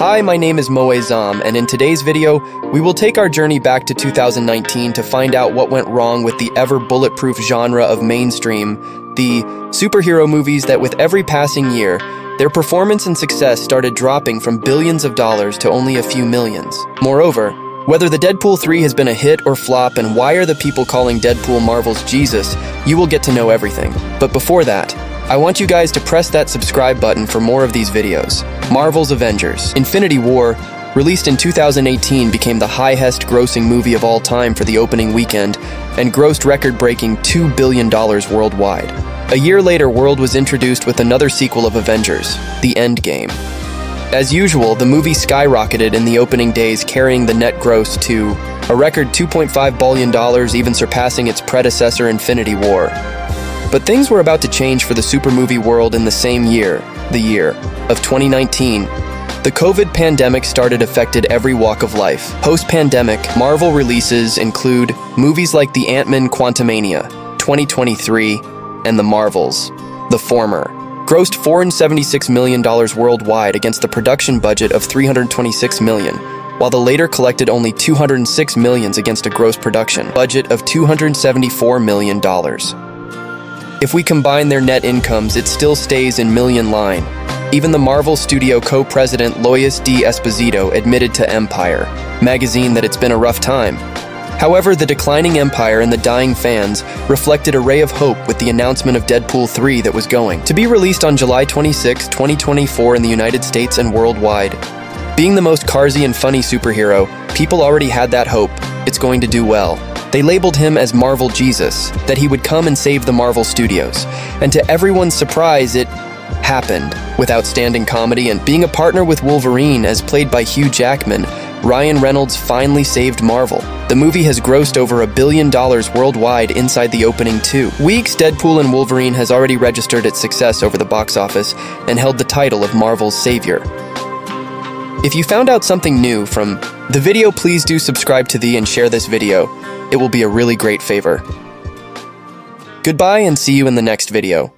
Hi, my name is Moe Zam, and in today's video, we will take our journey back to 2019 to find out what went wrong with the ever bulletproof genre of mainstream, the superhero movies that with every passing year, their performance and success started dropping from billions of dollars to only a few millions. Moreover, whether the Deadpool 3 has been a hit or flop and why are the people calling Deadpool Marvel's Jesus, you will get to know everything. But before that, I want you guys to press that subscribe button for more of these videos. Marvel's Avengers. Infinity War, released in 2018, became the highest grossing movie of all time for the opening weekend and grossed record-breaking $2 billion worldwide. A year later, World was introduced with another sequel of Avengers, The Endgame. As usual, the movie skyrocketed in the opening days, carrying the net gross to a record $2.5 billion, even surpassing its predecessor Infinity War. But things were about to change for the super movie world in the same year, the year of 2019. The COVID pandemic started affected every walk of life. Post-pandemic, Marvel releases include movies like The Ant-Man Quantumania, 2023, and The Marvels, the former, grossed $476 million worldwide against the production budget of 326 million, while the later collected only $206 million against a gross production budget of $274 million. If we combine their net incomes, it still stays in million line. Even the Marvel Studio co-president Louis D'Esposito admitted to Empire magazine that it's been a rough time. However, the declining empire and the dying fans reflected a ray of hope with the announcement of Deadpool 3 that was going to be released on July 26, 2024 in the United States and worldwide. Being the most carsy and funny superhero, people already had that hope. It's going to do well. They labeled him as Marvel Jesus, that he would come and save the Marvel Studios. And to everyone's surprise, it happened. With outstanding comedy and being a partner with Wolverine as played by Hugh Jackman, Ryan Reynolds finally saved Marvel. The movie has grossed over a billion dollars worldwide inside the opening two weeks. Deadpool and Wolverine has already registered its success over the box office and held the title of Marvel's savior. If you found out something new from the video, please do subscribe to the and share this video. It will be a really great favor. Goodbye and see you in the next video.